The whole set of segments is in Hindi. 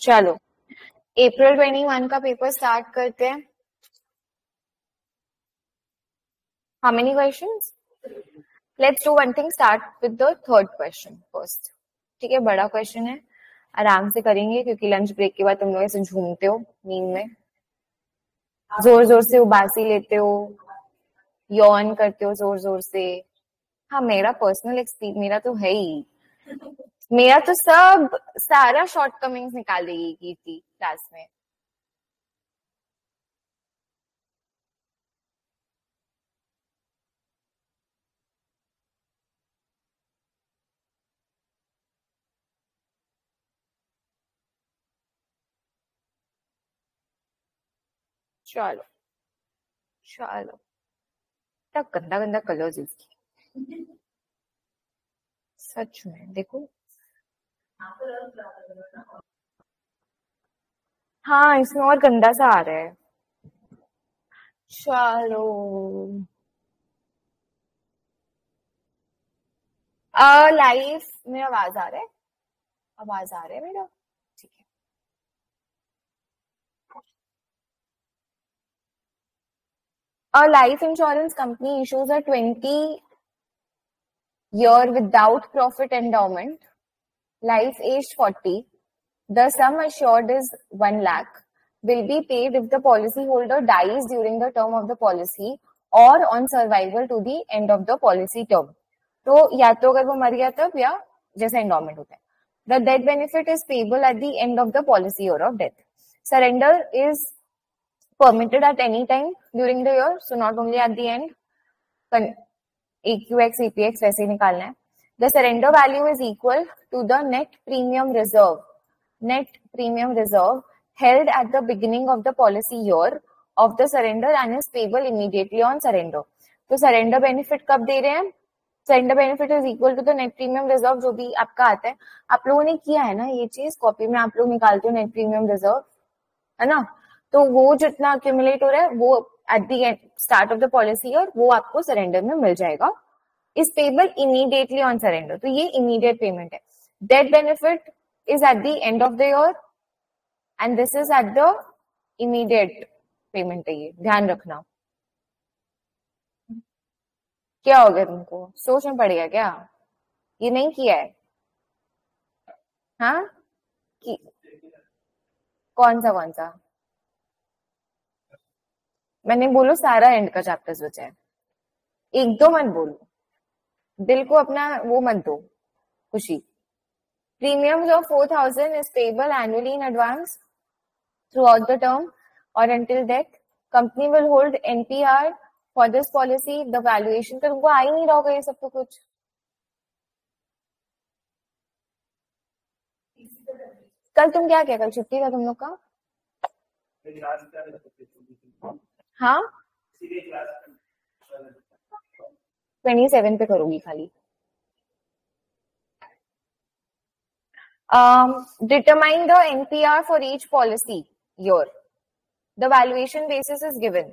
चलो अप्रैल ट्वेंटी वन का पेपर स्टार्ट करते हैं। How many questions let's do one thing start with the third question first ठीक है, बड़ा क्वेश्चन है। आराम से करेंगे, क्योंकि लंच ब्रेक के बाद तुम लोग ऐसे झूमते हो नींद में। ज़ोर ज़ोर से उबासी लेते हो यौन करते हो ज़ोर ज़ोर से। हाँ मेरा पर्सनल एक्सपीरियंस मेरा तो है ही। मेरा तो सब सारा शॉर्ट कमिंग्स निकाल देगी कीर्ति क्लास में। चलो चलो। क्या गंदा गंदा कलर्स इसकी सच में, देखो। हाँ इसमें और गंदा सा आ रहा है। चलो लाइफ में आवाज़ आ रहा है। आवाज़ आ रहा है मेरा? ठीक है। Life insurance company issues are twenty year without profit endowment life aged 40. The sum assured is 1 lakh, will be paid if the policyholder dies during the term of the policy or on survival to the end of the policy term. तो या तो अगर वो मर गया तब या जैसा एंडोमेंट होता है the death benefit is payable at the end of the policy और of death surrender is permitted at any time during the year. So not only at the end. AQX, APX वैसे निकालना है. The surrender value is equal to the net premium reserve. Net premium reserve held at the beginning of the policy year of the surrender and is payable immediately on surrender. तो surrender benefit कब दे रहे हैं surrender benefit is equal to the net premium reserve जो भी आपका आता है आप लोगों ने किया है ना ये चीज़ कॉपी में आप लोग निकालते हो नेट प्रीमियम रिज़र्व है ना तो वो जितना अक्यूमुलेट हो रहा है वो at the start of the policy year वो आपको सरेंडर में मिल जाएगा is payable immediately on surrender तो ये इमीडिएट पेमेंट है. Death benefit is at the end of the year and this is at the immediate payment है ये. ध्यान रखना. क्या हो गया तुमको? सोचना पड़ेगा क्या? ये नहीं किया है? हाँ? कि कौन सा कौन सा? मैंने बोलो सारा एंड का चैप्टर्स बचा है. एक दो मत बोलो. दिल को अपना वो मत दो खुशी। Premiums of four thousand is payable annually in advance throughout the term और until death company will hold NPR for this policy the valuation तो तुमको आ ही नहीं रहा होगा ये सब तो कुछ। कल तुम क्या क्या? कल छुट्टी था तुम लोग का? हाँ? ट्वेंटी सेवन पे करूँगी खाली। Determine the NPR for each policy your the valuation basis is given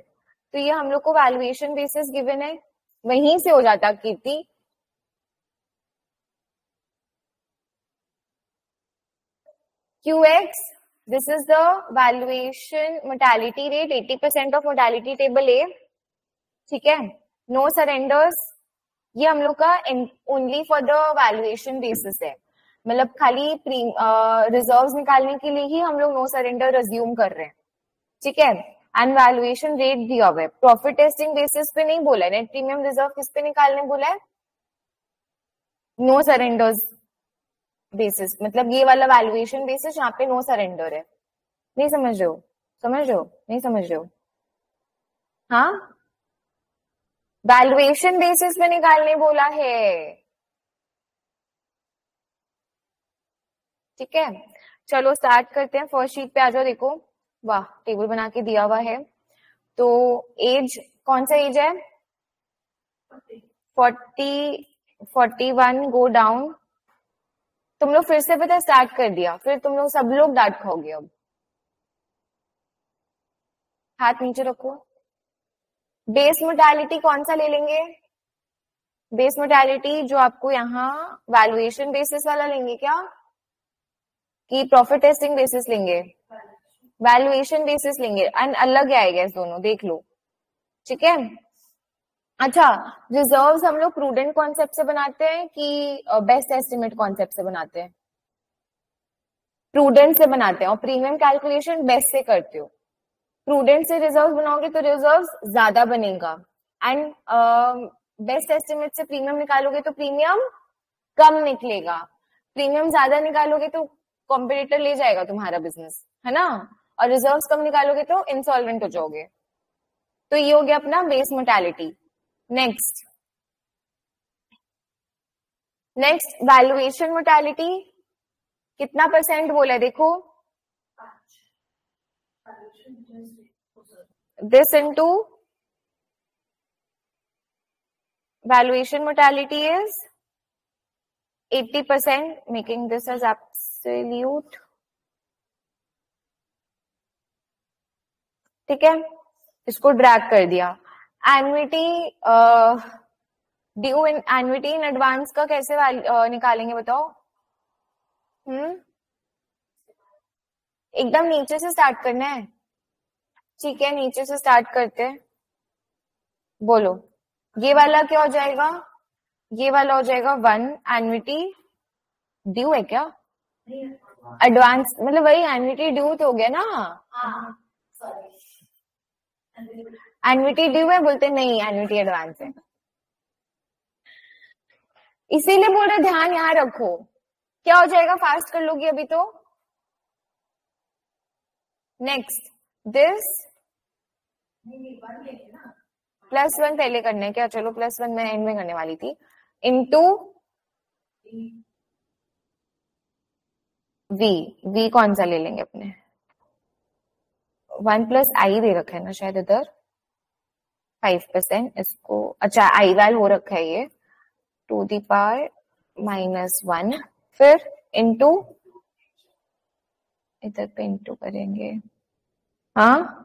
तो ये हम लोग को वैल्यूएशन बेसिस गिवन है। वहीं से हो जाता Kirti. X this is the valuation mortality rate 80% of mortality table A. ठीक है? नो सरेंडर्स ये हम लोग का only for the valuation basis है। मतलब खाली रिजर्व्स निकालने के लिए ही हम लोग नो सरेंडर रिज्यूम कर रहे हैं। ठीक है? एंड वैल्यूएशन रेट दिया हुआ है। प्रॉफिट टेस्टिंग बेसिस पे नहीं बोला है। नेट प्रीमियम रिज़र्व किस पे निकालने बोला है? नो सरेंडर्स बेसिस मतलब ये वाला वैल्यूएशन बेसिस यहाँ पे नो सरेंडर है। नहीं समझ रहे हो? समझ रहे हो? नहीं समझ रहे हो? हाँ? वैल्यूएशन बेसिस पे निकालने बोला है। ठीक है? चलो स्टार्ट करते हैं फ़र्स्ट शीट पे आ जाओ, देखो। वाह टेबल बना के दिया हुआ है। तो एज कौन सा एज है? Forty forty one go down तुम लोग फिर से पता स्टार्ट कर दिया। फिर तुम लोग सब लोग डांट खाओगे अब। हाथ नीचे रखो। बेस मोडालिटी कौन सा ले लेंगे? बेस मोडालिटी जो आपको यहाँ वैल्यूएशन बेसिस वाला लेंगे क्या? कि प्रॉफिट टेस्टिंग बेसिस लेंगे। वैल्यूएशन बेसिस लेंगे। एंड अलग आएगा इस दोनों, देख लो। ठीक है? अच्छा रिजर्व्स हम लोग प्रूडेंट कॉन्सेप्ट से बनाते हैं कि बेस्ट एस्टिमेट कॉन्सेप्ट से बनाते हैं? प्रूडेंट से बनाते हैं। और प्रीमियम कैलकुलेशन बेस्ट से करते हो। प्रूडेंट से रिज़र्व बनाओगे तो रिज़र्व ज़्यादा बनेगा। एंड बेस्ट एस्टिमेट से प्रीमियम निकालोगे तो प्रीमियम कम निकलेगा। प्रीमियम ज़्यादा निकालोगे तो कॉम्पिटिटर ले जाएगा तुम्हारा बिज़नेस है ना? और रिज़र्व कम निकालोगे तो इंसॉल्वेंट हो जाओगे। तो ये हो गया अपना base mortality next next valuation mortality कितना परसेंट बोला देखो। This into valuation mortality is 80% making this as absolute. ठीक है? इसको ड्रैग कर दिया। Annuity due in annuity in advance का कैसे uh, निकालेंगे बताओ? हम्म? एकदम नीचे से स्टार्ट करना है। ठीक है नीचे से स्टार्ट करते हैं। बोलो। ये वाला क्या हो जाएगा? ये वाला हो जाएगा वन एनविटी ड्यू है क्या? एडवांस मतलब वही एनविटी ड्यू तो हो गया ना? एनविटी ड्यू है बोलते नहीं एनविटी एडवांस है। इसीलिए बोल रहे ध्यान यहाँ रखो। क्या हो जाएगा? फास्ट कर लोगी अभी तो? नेक्स्ट दिस प्लस वन पहले करना है क्या? चलो प्लस वन मैं एंड में करने वाली थी। इनटू वी वी कौन सा ले लेंगे अपने? वन प्लस आई दे रखा है ना शायद इधर। फाइव परसेंट इसको। अच्छा आई वैल हो रखा है ये। Two the power minus one फिर इनटू इधर पे इंटू करेंगे। हाँ?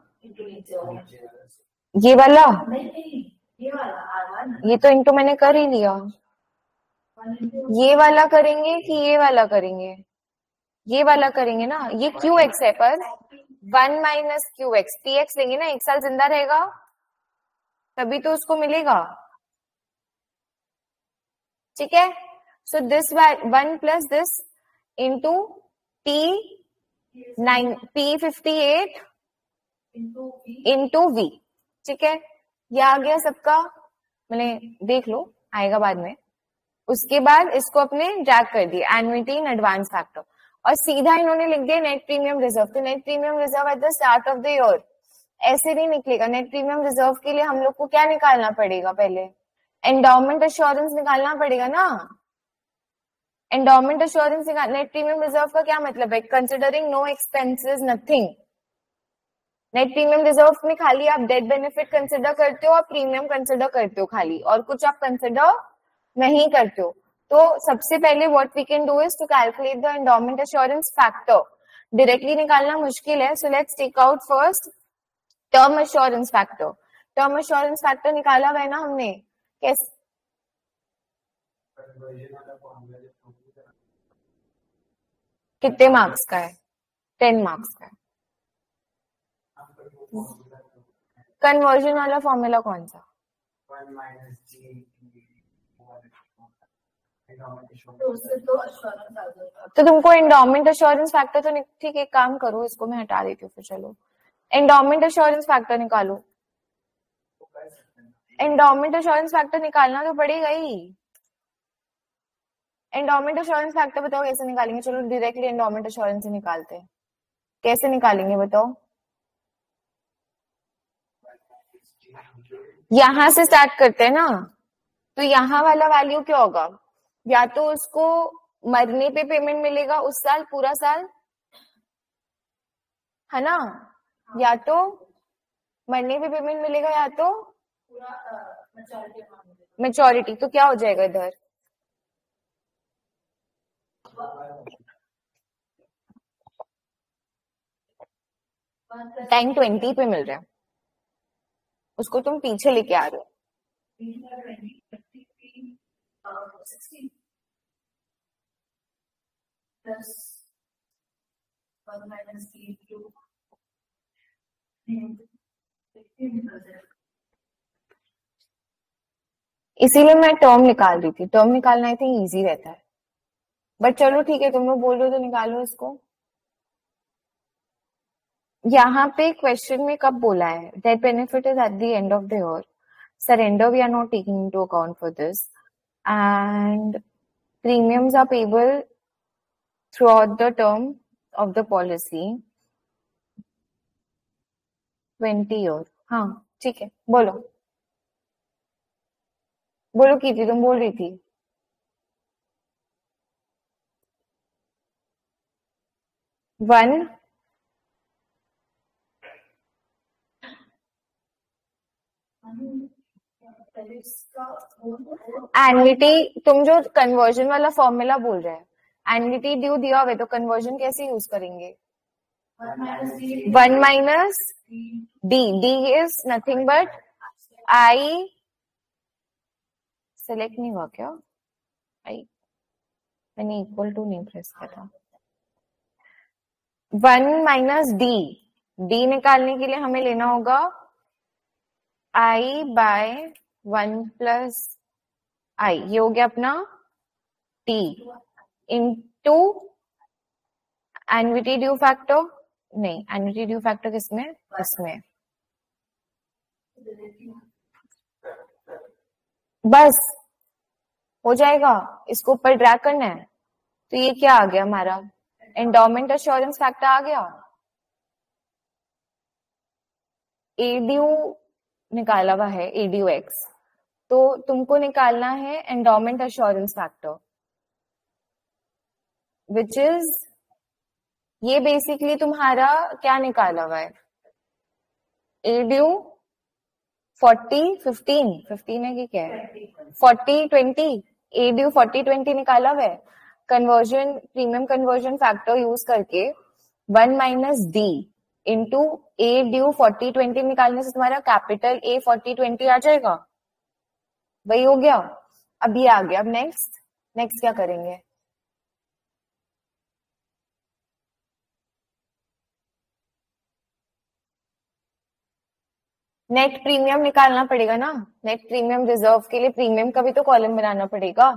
ये वाला? ये तो इंटू मैंने कर ही लिया। ये वाला करेंगे कि ये वाला करेंगे? ये वाला करेंगे ना। ये क्यू एक्स है पर। One minus Q X P X लेंगे ना एक साल ज़िंदा रहेगा। तभी तो उसको मिलेगा। ठीक है? So this one plus this into T nine P fifty eight into V ठीक है? ये आ गया सबका। मैंने देख लो, आएगा बाद में। उसके बाद इसको अपने ड्रैग कर दिया एनुइटी इन एडवांस फैक्टर और सीधा इन्होंने लिख दिया नेट प्रीमियम रिज़र्व तो net premium reserve at the start of the year ऐसे नहीं निकलेगा। नेट प्रीमियम रिज़र्व के लिए हम लोग को क्या निकालना पड़ेगा पहले? एंडोमेंट एश्योरेंस निकालना पड़ेगा ना? Endowment assurance net premium reserve का क्या मतलब है? Considering no expenses nothing net premium reserve में खाली आप डेट बेनिफिट कंसिडर करते हो और प्रीमियम कंसिडर करते हो खाली, और कुछ आप कंसिडर नहीं करते हो। तो सबसे पहले what we can do is to calculate the endowment assurance factor directly निकालना मुश्किल है so let's take out first term assurance factor term assurance factor निकाला हुआ है ना हमने? कैसे कितने मार्क्स का है? टेन मार्क्स का है। कन्वर्जन वाला फॉर्मूला कौन सा तो तुमको एंडोमेंट अश्योरेंस फैक्टर तो ठीक है काम करो इसको मैं हटा देती हूँ फिर चलो। एंडोमेंट अश्योरेंस फैक्टर निकालो। एंडोमेंट अश्योरेंस फैक्टर निकालना तो पड़ेगा ही। एंडोमेंट अश्योरेंस फैक्टर बताओ कैसे निकालेंगे? चलो डायरेक्टली एंडोमेंट अश्योरेंस से निकालते हैं। कैसे निकालेंगे बताओ? यहाँ से स्टार्ट करते हैं ना। तो यहाँ वाला वैल्यू क्या होगा? या तो उसको मरने पे पेमेंट मिलेगा उस साल, पूरा साल, है ना? या तो मरने पे पेमेंट मिलेगा या तो मेचोरिटी तो क्या हो जाएगा इधर? टाइम ट्वेंटी पे मिल रहा है। उसको तुम पीछे लेके आ रहे हो। इसीलिए मैं टर्म निकाल रही थी। टर्म निकालना आई थिंक इजी रहता है। बट चलो ठीक है, तुम लोग बोल रहे हो तो निकालो इसको। यहाँ पे क्वेश्चन में कब बोला है? Death benefit is at the end of the year surrender we are not taking to account for this and premiums are payable throughout the term of the policy twenty year हाँ ठीक है. बोलो. बोलो की थी, तुम बोल रही थी. वन एनविटी तुम जो कन्वर्जन वाला फॉर्मूला बोल रहे हैं एनविटी ड्यू दिया हुआ तो कन्वर्जन कैसे यूज़ करेंगे? One minus D D is nothing but I select नहीं हुआ क्या? आई मैंने इक्वल टू नहीं प्रेस करा वन माइनस डी डी निकालने के लिए हमें लेना होगा I by one plus I ये हो गया अपना T into annuity due factor नहीं एनविटी ड्यू फैक्टर किसमें? इसमें बस। हो जाएगा। इसको ऊपर ड्रैग करना है। तो ये क्या आ गया हमारा? एंडोमेंट अश्योरेंस फैक्टर आ गया। एडीयू निकाला हुआ है एडीयू एक्स तो तुमको निकालना है endowment assurance factor which is ये बेसिकली तुम्हारा क्या निकाला हुआ है? एडीयू फोर्टी फिफ्टीन फिफ्टीन है कि क्या है? Forty twenty A due forty twenty निकाला हुआ है। Conversion premium conversion factor use करके one minus D into A due forty twenty निकालने से तुम्हारा कैपिटल ए फोर्टी ट्वेंटी आ जाएगा। वही हो गया। अब ये आ गया। अब नेक्स्ट नेक्स्ट क्या करेंगे? नेट प्रीमियम निकालना पड़ेगा ना। नेट प्रीमियम रिज़र्व के लिए प्रीमियम का भी तो कॉलम बनाना पड़ेगा।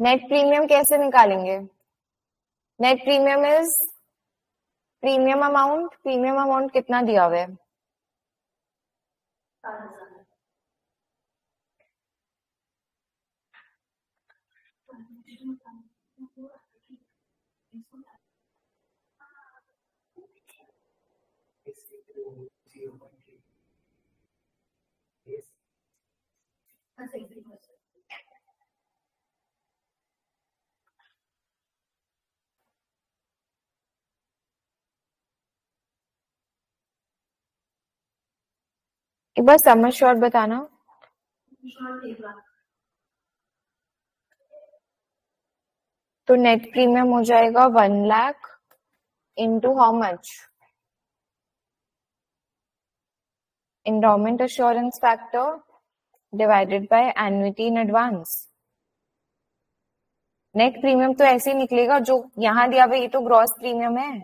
नेट प्रीमियम कैसे निकालेंगे? Net premium is premium amount premium amount कितना दिया हुआ है? एक बार समझ शॉर्ट बताना। तो नेट प्रीमियम हो जाएगा one lakh into how much endowment assurance factor divided by annuity in advance. Net premium तो ऐसे ही निकलेगा जो यहाँ दिया हुआ, ये तो ग्रॉस प्रीमियम है।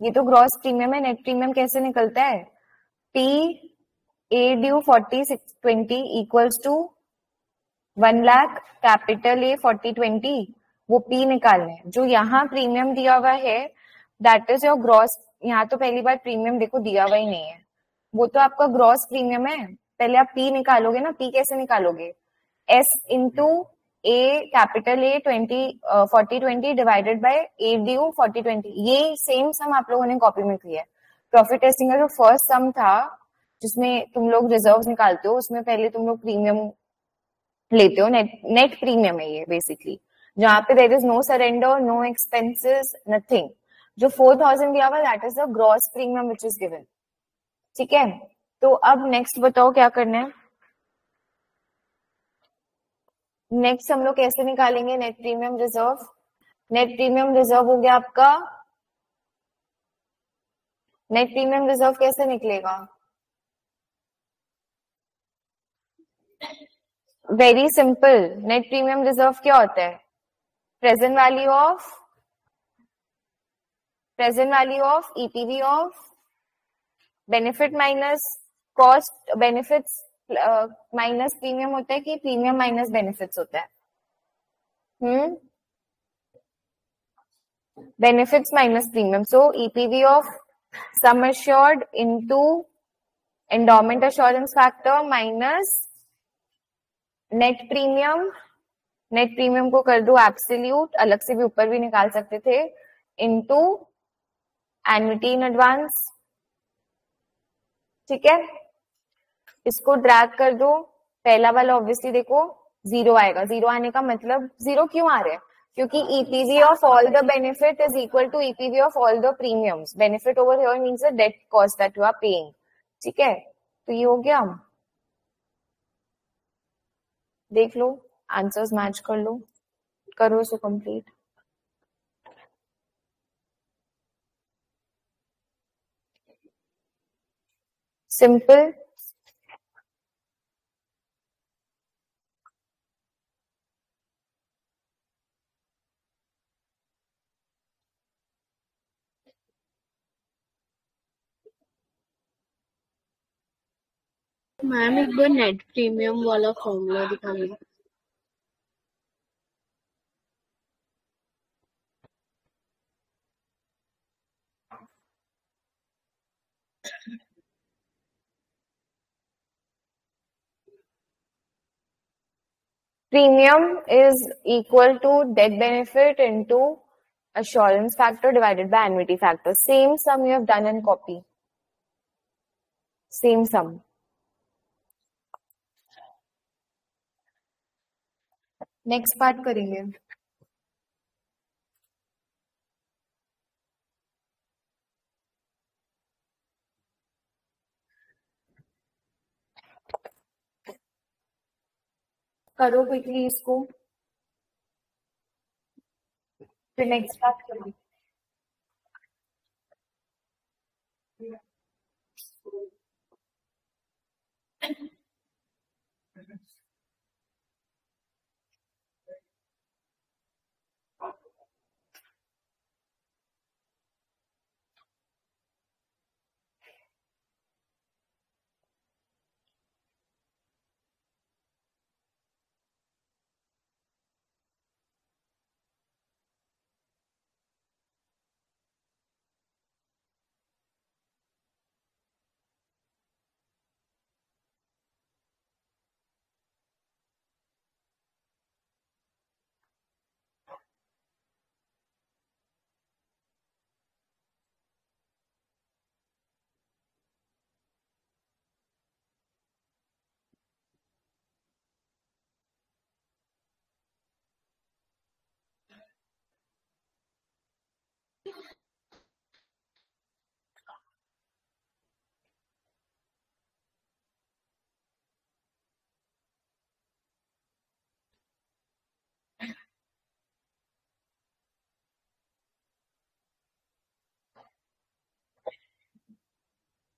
ये तो ग्रॉस प्रीमियम है नेट प्रीमियम कैसे निकलता है? Due forty six twenty equals to one lakh capital A forty twenty वो पी निकालना है। जो यहाँ प्रीमियम दिया हुआ है दैट इज़ योर ग्रॉस यहाँ तो पहली बार प्रीमियम देखो दिया हुआ ही नहीं है। वो तो आपका ग्रॉस प्रीमियम है। पहले आप पी निकालोगे ना पी कैसे निकालोगे? S into A capital A twenty forty twenty divided by A due forty twenty ये सेम सम आप लोगों ने कॉपी में किया है। प्रॉफिट टेस्टिंग का जो फ़र्स्ट सम था, जिसमें तुम लोग रिज़र्व निकालते हो, उसमें पहले तुम लोग प्रीमियम लेते हो नेट नेट प्रीमियम है ये बेसिकली जहाँ पे there is no surrender no expenses nothing जो फोर थाउज़ेंड दिया हुआ that is the gross premium which is given ठीक है? तो अब नेक्स्ट बताओ क्या करना है? नेक्स्ट हम लोग कैसे निकालेंगे net premium reserve net premium reserve हो गया आपका नेट प्रीमियम रिज़र्व कैसे निकलेगा? Very simple net premium reserve क्या होता है? Present value of present value of EPV of benefit minus cost benefits minus premium होता है कि प्रीमियम माइनस बेनिफिट्स होता है? Hmm benefits minus premium. So EPV of sum assured into endowment assurance factor minus net premium. Net premium को कर दो एब्सोल्यूट अलग से भी ऊपर भी निकाल सकते थे इनटू एनुटी इन एडवांस ठीक है? इसको ड्रैग कर दो। पहला वाला ऑब्वियसली देखो ज़ीरो आएगा। ज़ीरो आने का मतलब ज़ीरो क्यों आ रहा है? क्योंकि EPV of all the benefit is equal to EPV of all the premiums benefit over here means the death cost that you are paying ठीक है? तो ये हो गया। हम देख लो। आंसर्स मैच कर लो। करो इसको कंप्लीट सिंपल मैम एक बार नेट प्रीमियम वाला फॉर्मूला दिखा दे premium is equal to death benefit into assurance factor divided by annuity factor same sum you have done and copy same sum next part करेंगे। करो क्विकली इसको। फिर नेक्स्ट पार्ट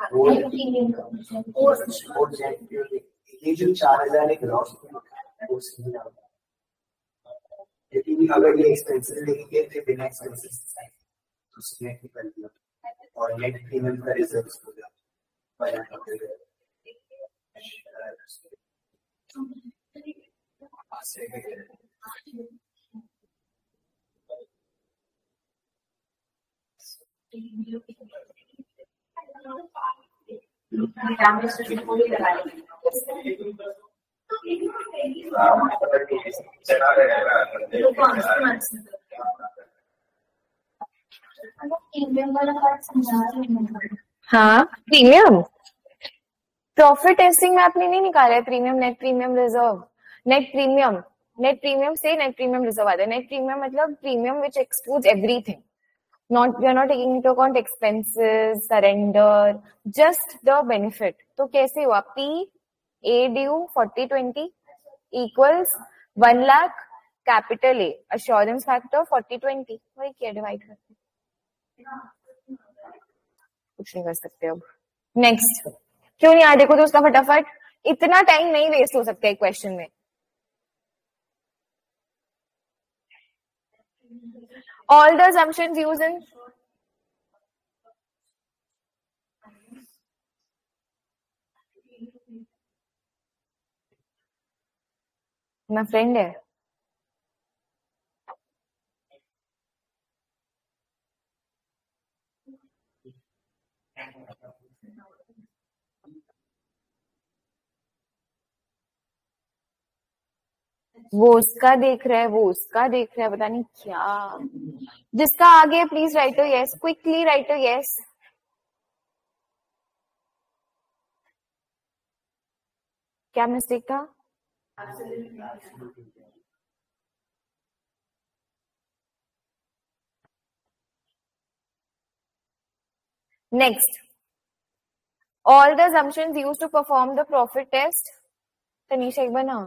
और ये जो चार हज़ार एक लॉस वो सही लेकिन अगर ये एक्सपेंसिव लेंगे तो बिना एक्सपेंसिव तो नेट निकल गया और नेट प्रीमियम का रिज़र्व हो गया। समझा रही हूँ। हाँ प्रीमियम? प्रॉफिट टेस्टिंग में आपने नहीं निकाला है premium net premium reserve net premium net premium से नेट प्रीमियम रिज़र्व आता है। नेट प्रीमियम मतलब premium which excludes everything not we are not taking into account expenses surrender just the benefit तो कैसे हुआ p a 40 20 equals 1 lakh capital a assurance factor 40 20 वही क्या डिवाइड करते कुछ नहीं कर सकते अब नेक्स्ट क्यों नहीं आ देखो तो उसका फटाफट इतना टाइम नहीं वेस्ट हो सकता है क्वेश्चन में all the assumptions used in my friend है वो उसका देख रहा है, वो उसका देख रहा है, पता नहीं क्या। जिसका आगे please right yes quickly right yes क्या मिस्टेक था? Next all the assumptions used to perform the profit test Tanisha, एक बार ना।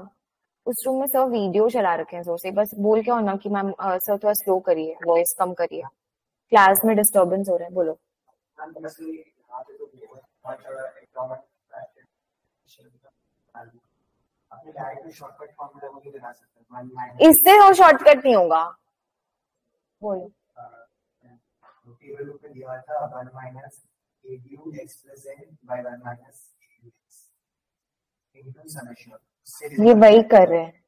उस रूम में सब वीडियो चला रखे हैं ज़ोर से बस बोल के होना कि मैम सर थोड़ा स्लो करिए वॉइस कम करिए। क्लास में डिस्टरबेंस हो रहा है, बोलो। इससे वो शॉर्टकट नहीं होगा। बोलो। दिया ये वही कर रहे हैं।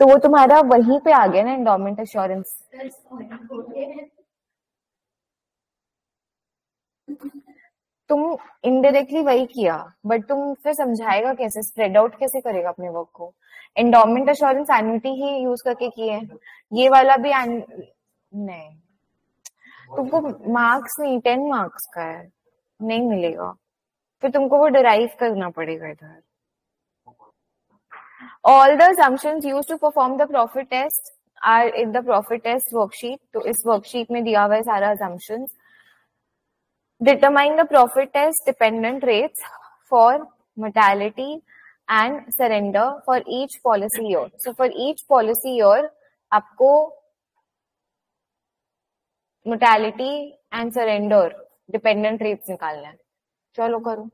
तो वो तुम्हारा वहीं पे आ गया ना एंडोमेंट एश्योरेंस तुम इनडायरेक्टली वही किया बट तुम फिर समझाएगा कैसे स्प्रेड आउट कैसे करेगा अपने वर्क को? एंडोमेंट एश्योरेंस एनुटी ही यूज़ करके किए ये वाला भी an... नहीं। तुमको मार्क्स नहीं टेन मार्क्स का है। नहीं मिलेगा। फिर तुमको वो डिराइव करना पड़ेगा इधर। All the assumption use to perform the profit test are in the profit test worksheet तो इस वर्कशीट में दिया हुआ है सारा assumption determine the profit test dependent rates for mortality and surrender for each policy year so for each policy year आपको mortality and surrender dependent rates निकालना है। चलो करो।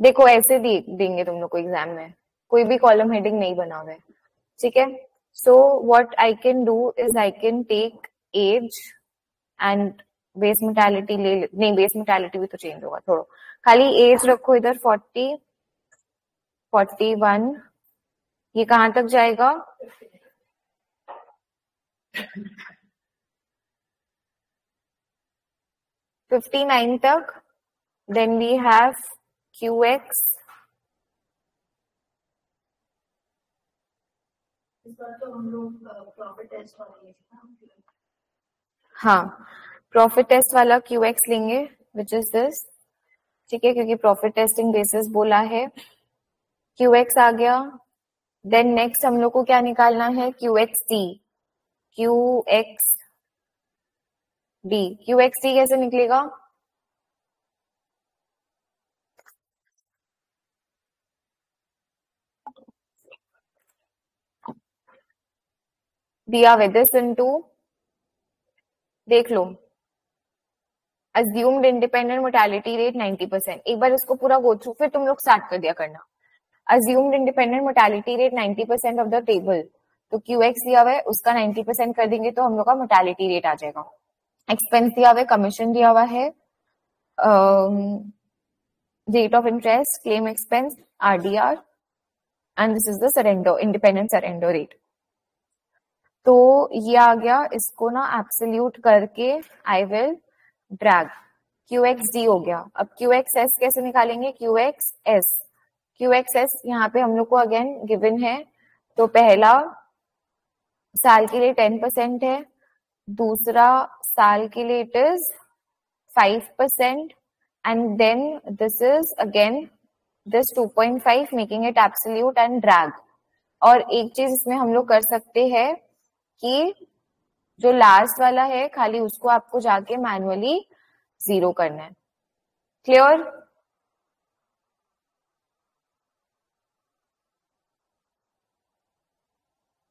देखो, ऐसे दी, देंगे तुम लोग को एग्ज़ाम में। कोई भी कॉलम हेडिंग नहीं बना हुआ ठीक है? So what I can do is I can take age and base mortality ले नहीं बेस मोटालिटी भी तो चेंज होगा थोड़ा खाली एज रखो इधर फोर्टी फोर्टी वन ये कहाँ तक जाएगा? फिफ्टी नाइन तक then we have q QX हाँ। प्रॉफिट टेस्ट वाला क्यू एक्स लेंगे विच इज़ दिस ठीक है क्योंकि प्रॉफिट टेस्टिंग बेसिस बोला है। क्यू एक्स आ गया। देन नेक्स्ट हम लोग को क्या निकालना है? Q x t q x d q x t कैसे निकलेगा दिया this into देख लो assumed independent mortality rate 90 percent एक बार इसको पूरा गो थ्रू फिर तुम लोग स्टार्ट कर दिया करना assumed independent mortality rate 90 percent of the table तो क्यू एक्स दिया हुआ है, उसका 90 परसेंट कर देंगे तो हम लोग का मोर्टेलिटी रेट आ जाएगा। एक्सपेंस दिया हुआ है कमीशन दिया हुआ है rate of interest claim expense RDR and this is the surrender independent surrender rate तो ये आ गया, इसको ना एब्सोल्यूट करके I will drag q x d हो गया। अब क्यू एक्स एस कैसे निकालेंगे? Q x S Q x S यहाँ पे हम लोग को अगेन गिवन है। तो पहला साल के लिए टेन परसेंट है, दूसरा साल के लिए it is five percent and then this is again this 2.5 making it absolute and drag और एक चीज़ इसमें हम लोग कर सकते हैं कि जो लास्ट वाला है, खाली उसको आपको जाके मैनुअली ज़ीरो करना है। क्लियर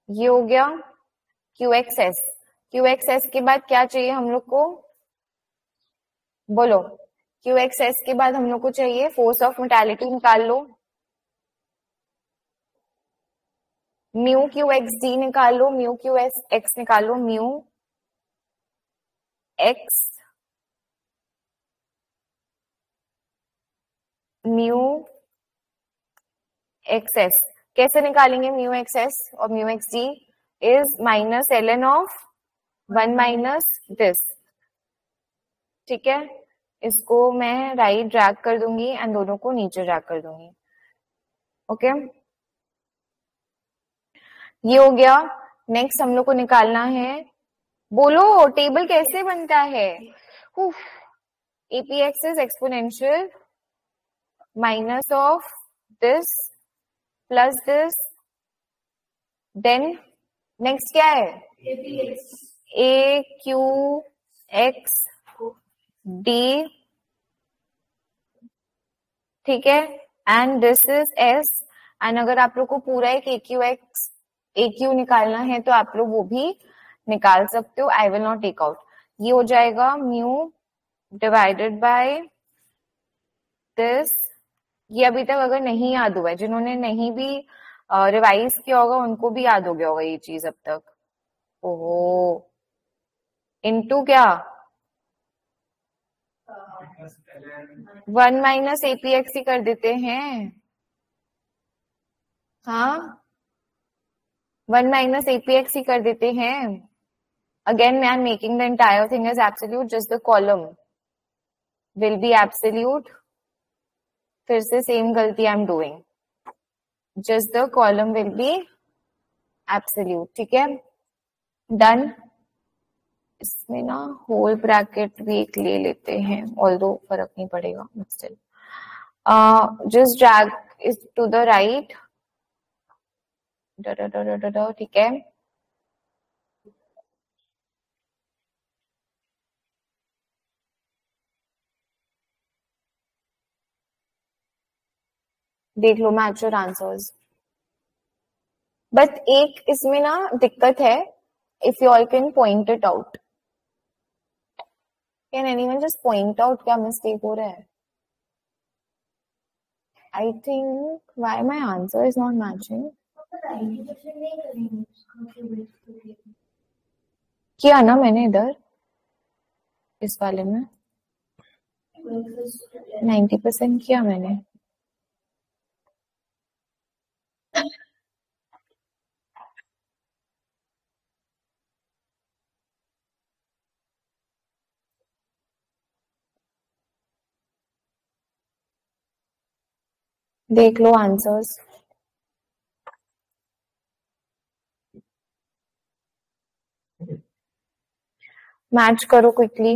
ये हो गया। Q x s q x s के बाद क्या चाहिए हम लोग को? बोलो। क्यू एक्स एस के बाद हम लोग को चाहिए फोर्स ऑफ़ मोटेलिटी निकाल लो। म्यू क्यू एक्स डी निकाल लो म्यू क्यू एस एक्स निकाल लो mu x mu x s कैसे निकालेंगे म्यू एक्स एस और mu x d minus l n of one minus this ठीक है? इसको मैं राइट ड्रैग कर दूँगी एंड दोनों को नीचे ड्रैग कर दूँगी। Okay okay? ये हो गया। नेक्स्ट हम लोग को निकालना है। बोलो टेबल कैसे बनता है? APX is exponential minus of this plus this then next क्या है? ए क्यू एक्स डी ठीक है? And this is s and अगर आप लोग को पूरा एक a q x a q निकालना है तो आप लोग वो भी निकाल सकते हो। I will not take out ये हो जाएगा म्यू डिवाइडेड बाय दिस ये अभी तक अगर नहीं याद हुआ है, जिन्होंने नहीं भी रिवाइज किया होगा, उनको भी याद हो गया होगा ये चीज़ अब तक। ओहो। इनटू क्या? वन माइनस एपीएक्स ही कर देते हैं। हाँ। वन माइनस एपीएक्स ही कर देते हैं। अगेन मैं am making the entire thing is absolute just the column will be absolute फिर से सेम गलती I am doing just the column will be absolute, ठीक है? डन इसमें ना होल ब्रैकेट भी एक ले लेते हैं ऑल दो फ़र्क नहीं पड़ेगा still just drag is to the right ठीक है? देख लो मैच योर आंसर्स बट एक इसमें ना दिक्कत है if you all can point it out can anyone just point out क्या मिस्टेक हो रहा है? I think why my answer is not matching किया ना मैंने इधर, इस वाले में। नाइन्टी परसेंट किया मैंने। देख लो आंसर्स मैच करो क्विकली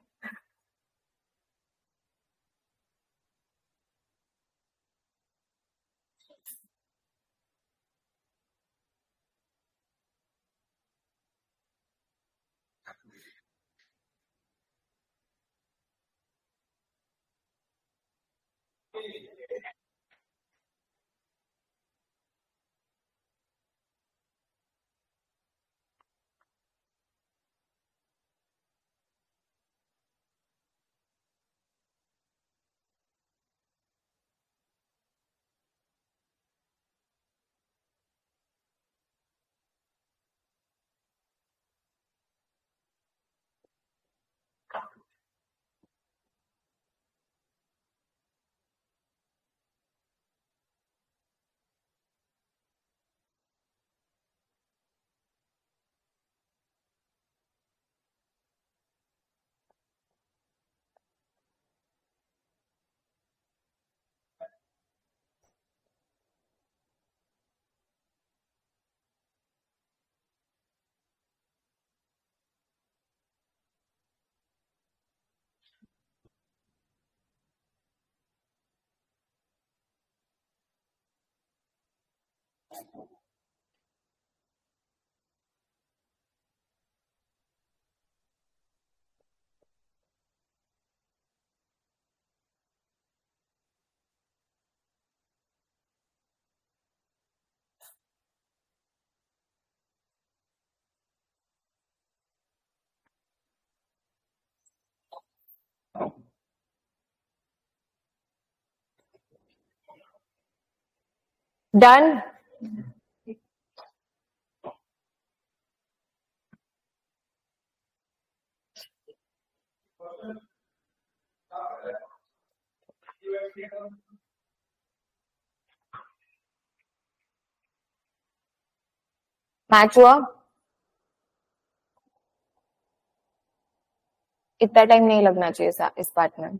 Done? मैच हुआ? इतना टाइम नहीं लगना चाहिए इस पार्ट में।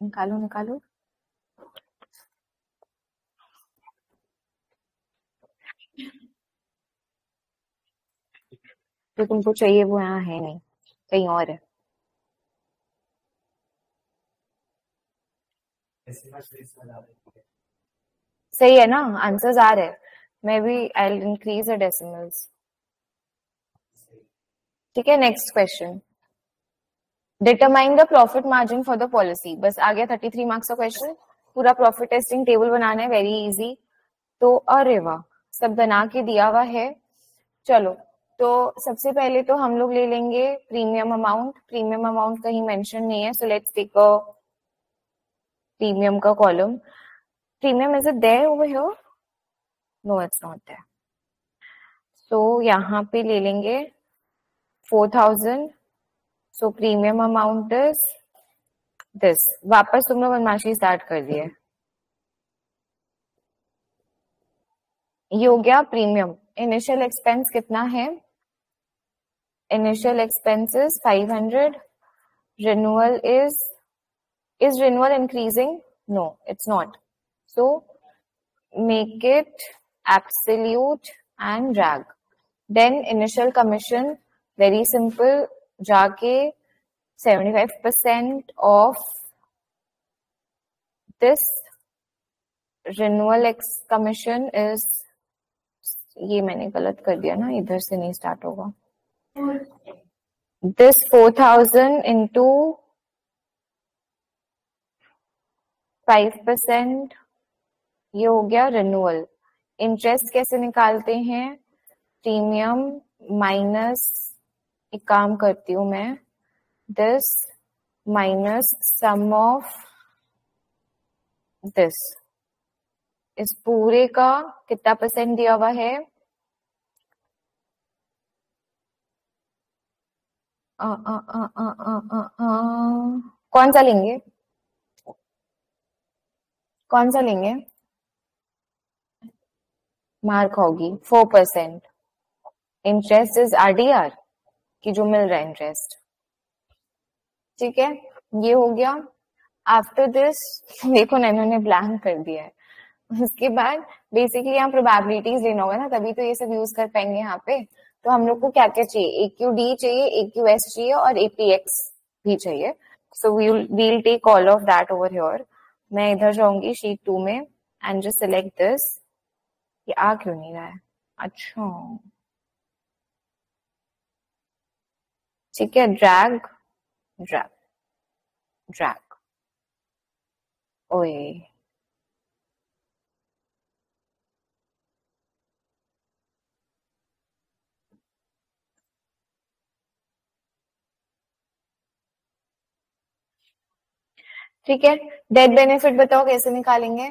निकालो निकालो। जो तुमको चाहिए वो यहाँ है नहीं, कहीं और है। सही है ना? आंसर्स आ रहे maybe I increase the decimals ठीक है next question determine the profit margin for the policy बस आ गया थर्टी थ्री मार्क्स का क्वेश्चन पूरा प्रॉफिट टेस्टिंग टेबल बनाना है वेरी इजी तो अरे वाह, सब बना के दिया हुआ है। चलो तो सबसे पहले तो हम लोग ले लेंगे प्रीमियम अमाउंट प्रीमियम अमाउंट कहीं मेंशन नहीं है so let's take a premium का column premium is it there over here no it's not there so यहाँ पे ले लेंगे four thousand so premium amount is this वापस तुमने बदमाशी स्टार्ट कर दिए योग्या प्रीमियम इनिशियल एक्सपेंस कितना है? Initial expenses five hundred renewal is is renewal increasing no it's not so make it absolute and drag then initial commission very simple जाके 75% of this renewal ex commission is, ये मैंने गलत कर दिया ना, इधर से नहीं स्टार्ट होगा। This four thousand into five percent ये हो गया रिन्यूअल इंटरेस्ट कैसे निकालते हैं? प्रीमियम माइनस एक काम करती हूँ मैं। This minus sum of this इस पूरे का कितना परसेंट दिया हुआ है? कौन सा लेंगे? कौन सा लेंगे? मार्क होगी। Four percent interest is RDR की जो मिल रहा है इंटरेस्ट ठीक है? ये हो गया। आफ्टर दिस देखो ना, इन्होंने ब्लैंक कर दिया है। उसके बाद बेसिकली यहाँ प्रोबेबिलिटीज लेना होगा ना, तभी तो ये सब यूज़ कर पाएँगे यहाँ पे। तो हम लोग को क्या क्या चाहिए? ए क्यू डी चाहिए ए क्यू एस चाहिए और एपीएक्स भी चाहिए। So we'll take all of that over here मैं इधर जाऊँगी शीट टू में एंड जस्ट सिलेक्ट दिस ये आ क्यों नहीं रहा है? अच्छा। ठीक है ड्रैग ड्रैग ड्रैग ओए। ठीक है डेथ बेनिफिट बताओ कैसे निकालेंगे?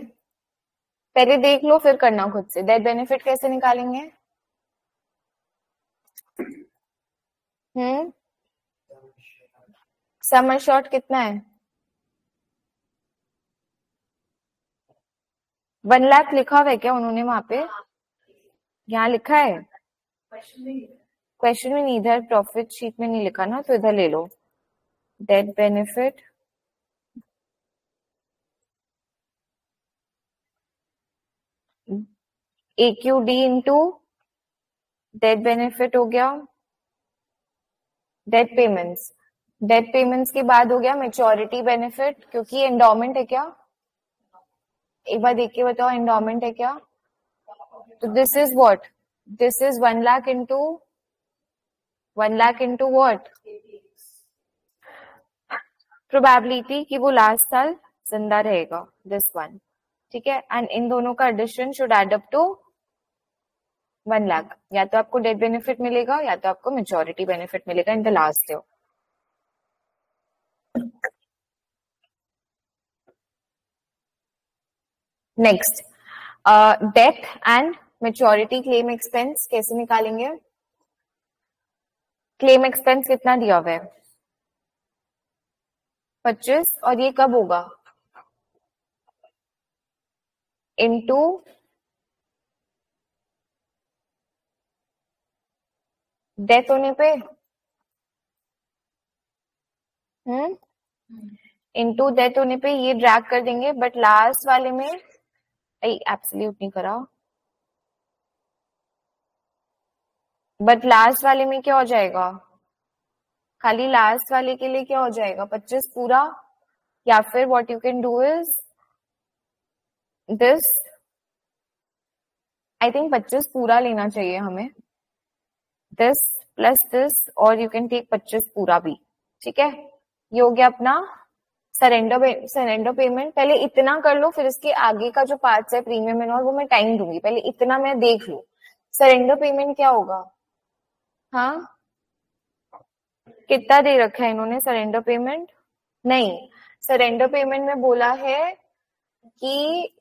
पहले देख लो, फिर करना खुद से। डेथ बेनिफिट कैसे निकालेंगे? हम्म? समर शॉट कितना है? वन लाख लिखा हुआ है क्या उन्होंने वहाँ पे? यहाँ लिखा है? क्वेश्चन में नहीं, इधर प्रॉफिट शीट में नहीं लिखा ना तो इधर ले लो। Death benefit a q d into death benefit हो गया। डेट पेमेंट्स डेट पेमेंट्स के बाद हो गया मेच्योरिटी बेनिफिट क्योंकि एंडोमेंट है क्या? एक बार देख के बताओ एंडोमेंट है क्या? तो this is what this is one lakh into one lakh into what probability कि वो लास्ट साल ज़िंदा रहेगा दिस वन ठीक है? एंड इन दोनों का addition should add up to one lakh या तो आपको डेट बेनिफिट मिलेगा, या तो आपको मेच्योरिटी बेनिफिट मिलेगा in the last year next death and maturity claim expense कैसे निकालेंगे? क्लेम एक्सपेंस कितना दिया हुआ है? पच्चीस और ये कब होगा? इनटू डेथ होने पे? हम्म? इनटू डेथ होने पे ये ड्रैग कर देंगे बट लास्ट वाले में एब्सोल्यूट नहीं करा। बट लास्ट वाले में क्या हो जाएगा? खाली लास्ट वाले के लिए क्या हो जाएगा? पच्चीस पूरा? या फिर what you can do is this I think पच्चीस पूरा लेना चाहिए हमें। दिस प्लस दिस और यू कैन टेक पच्चीस पूरा भी। ठीक है? ये हो गया अपना सरेंडर सरेंडर पेमेंट पहले इतना कर लो, फिर इसके आगे का जो पार्ट है प्रीमियम एंड और वो मैं टाइम दूँगी। पहले इतना मैं देख लू। सरेंडर पेमेंट क्या होगा? हाँ? कितना दे रखा है इन्होंने सरेंडर पेमेंट नहीं। सरेंडर पेमेंट में बोला है कि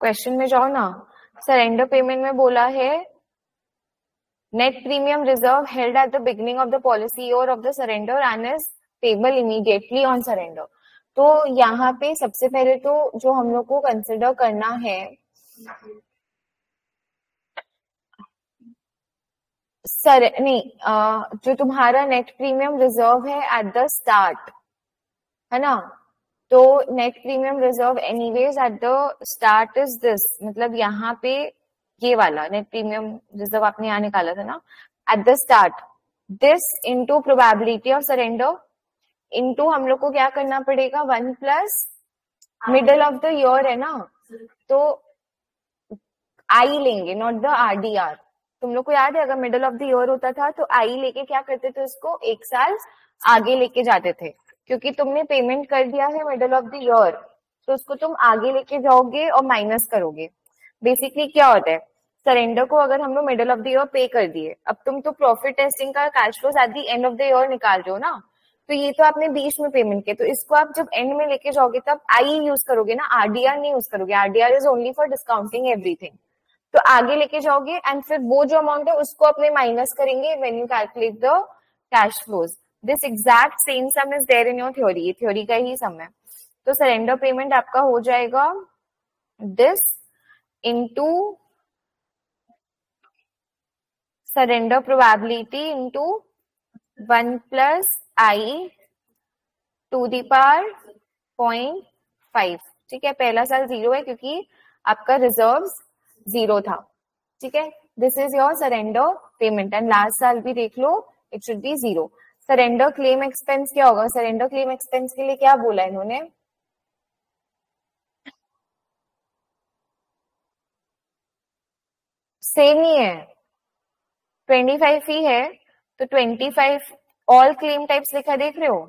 क्वेश्चन में जाओ ना। सरेंडर पेमेंट में बोला है net premium reserve held at the beginning of the policy और of the surrender and is payable immediately on surrender तो यहाँ पे सबसे पहले तो जो हम लोग को कंसिडर करना है सर नहीं अ, जो तुम्हारा नेट प्रीमियम रिज़र्व है एट द स्टार्ट है ना? तो net premium reserve anyways at the start is this मतलब यहाँ पे ये वाला नेट प्रीमियम रिज़र्व आपने यहाँ निकाला था ना at the start this into probability of surrender into हम लोग को क्या करना पड़ेगा? One plus middle of the year है ना? तो आई लेंगे नॉट द आरडीआर तुम लोग को याद है अगर मिडल ऑफ़ द ईयर होता था तो आई लेके क्या करते थे उसको? एक साल आगे लेके जाते थे। क्योंकि तुमने पेमेंट कर दिया है मिडल ऑफ़ द ईयर तो उसको तुम आगे लेके जाओगे और माइनस करोगे। बेसिकली क्या होता है? सरेंडर को अगर हम लोग मिडल ऑफ़ द ईयर पे कर दिए, अब तुम तो प्रॉफिट टेस्टिंग का cash flows at the end of the year निकाल रहे हो ना? तो ये तो आपने बीच में पेमेंट किया। तो इसको आप जब एंड में लेके जाओगे, तब आई यूज़ करोगे ना? आरडीआर नहीं यूज़ करोगे। RDR is only for discounting everything तो आगे लेके जाओगे एंड फिर वो जो अमाउंट है, उसको अपने माइनस करेंगे when you calculate the cash flows this exact same sum is there in your theory ये थ्योरी का ही सम है। तो सरेंडर पेमेंट आपका हो जाएगा this into surrender probability into one plus i to the power point five ठीक है, पहला साल ज़ीरो है क्योंकि आपका रिज़र्व ज़ीरो था। ठीक है this is your surrender payment and last साल भी देख लो it should be zero surrender claim expense क्या होगा? सरेंडर क्लेम एक्सपेंस के लिए क्या बोला इन्होंने? सेम ही है। ट्वेंटी फाइव ही है तो twenty five all claim types लिखा देख रहे हो?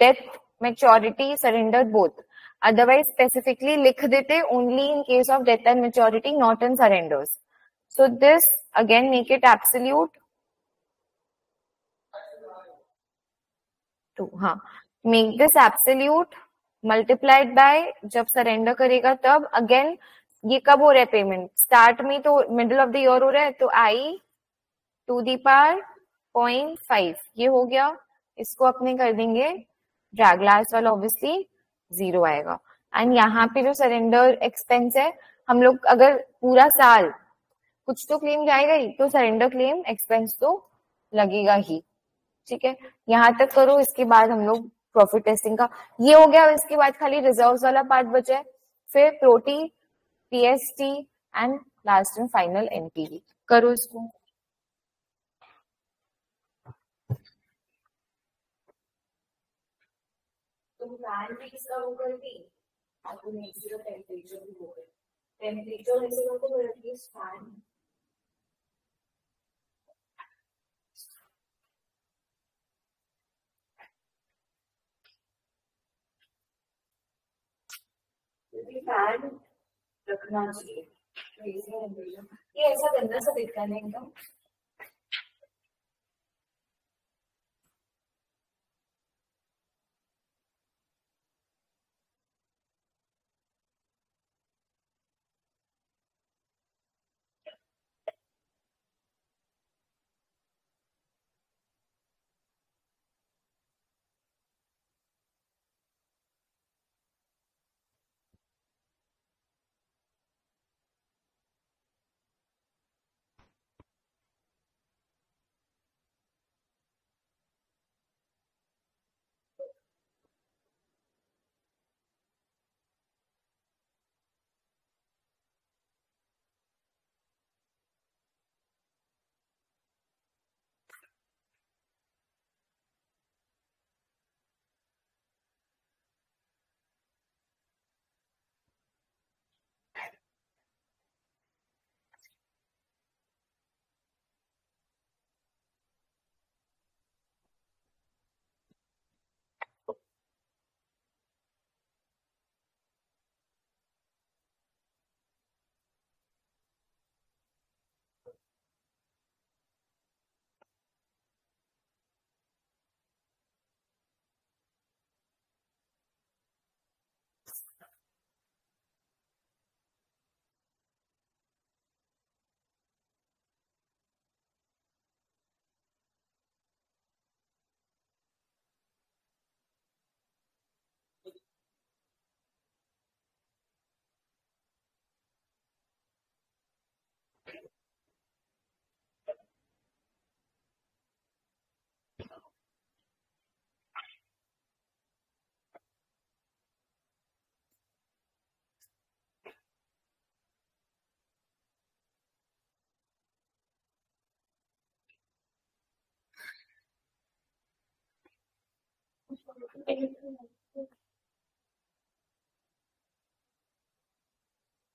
Death maturity surrender both otherwise specifically लिख देते only in case of death and maturity not in surrenders so this again make it absolute to हाँ make this absolute multiplied by जब सरेंडर करेगा तब अगेन ये कब हो रहा है पेमेंट स्टार्ट में तो मिडिल ऑफ़ द ईयर हो रहा है तो i to the power point five. ये हो गया, इसको अपने कर देंगे। ड्रैग लास्ट वाला ऑब्वियसली ज़ीरो आएगा। एंड यहाँ पे जो सरेंडर एक्सपेंस है, हम लोग अगर पूरा साल कुछ तो क्लेम जाएगा ही तो सरेंडर क्लेम एक्सपेंस तो लगेगा ही। ठीक है? यहाँ तक करो, इसके बाद हम लोग प्रॉफिट टेस्टिंग का। ये हो गया इसके बाद खाली रिज़र्व वाला पार्ट बचा है। फिर प्रोटी पीएसटी एंड लास्ट में फाइनल एनपीवी करो इसको फ़ैन फ़ैन रखना चाहिए ये ऐसा गंदा सा दिखता है एकदम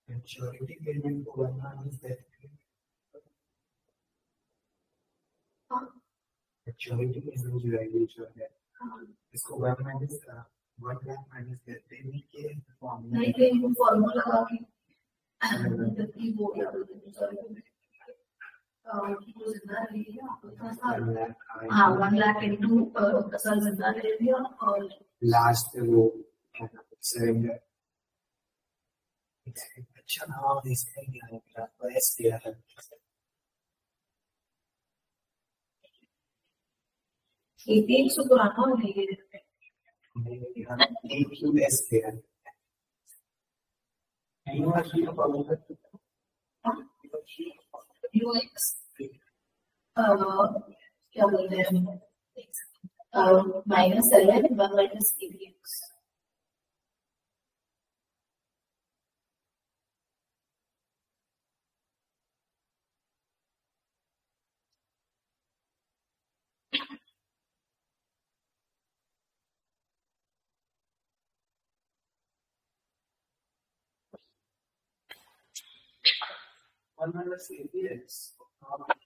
Maturity payment को बनना is that maturity payment जो है ये जो है इसको one minus one lakh minus करते हैं नहीं के फॉर्मूला नहीं वो फॉर्मूला लगा के वो क्या बोलते हैं ज़िंदा रहेगी आपको इतना सा हाँ वन लाख इंटू साल ज़िंदा रहेगी और लास्ट में वो सरेंडर अच्छा हाँ इसका ही है मेरा बस दिया है ये तीन सौ पुराना हो गई है मेरा एक ही लेस दिया है You are here for UX, uh, here we have minus 11 minus 3x. X One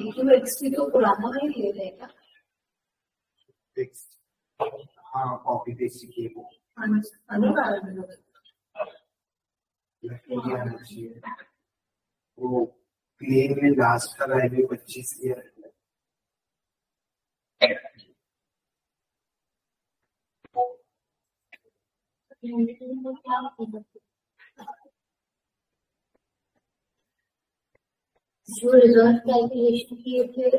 minus APX. UX भी तो पुराना ही ले लेगा हाँ कॉपी पेस्ट की वो। चाहिए वो प्लेन में लास्ट का वैल्यू पच्चीस रहता है। जो रिज़र्व कैलकुलेशन किए थे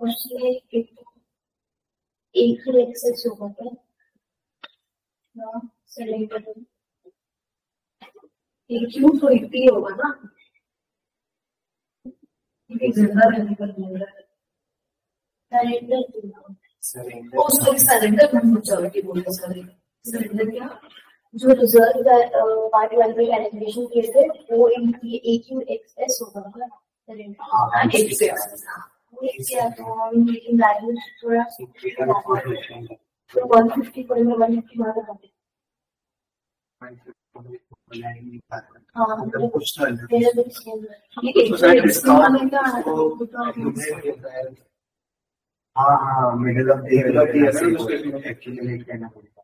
उसमें एक ही एक्सेस होगा क्या एक क्यू तो एक ही होगा ना? ज़िंदा रहने पर मिल रहा है सरेंडर सरेंडर सरेंडर सरेंडर क्या? जो रिज़र्व पार्ट वन में कैलकुलेशन किए थे वो इनकी एक यू एक्सएस होगा क्या हाँ, क्या तो हम लेकिन वैल्यू थोड़ा तो 150 पड़ेगा 150 मार हाँ तो मेरे भी सेम है। हाँ हाँ middle of the actually late करना पड़ेगा।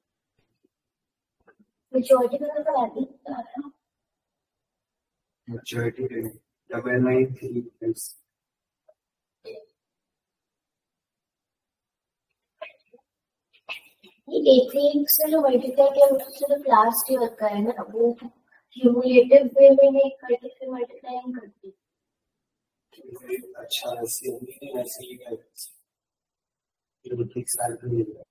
तो बता रहा हूँ Maturity rate, double nine three ये एक एक से जो मल्टीप्लाई किया उससे सिर्फ़ लास्ट ईयर का है ना। वो क्यूमुलेटिव वे में नहीं करके फिर मल्टीप्लाई हम करते। अच्छा ऐसे ऐसे ही कर ये ठीक साल पे मिल रहा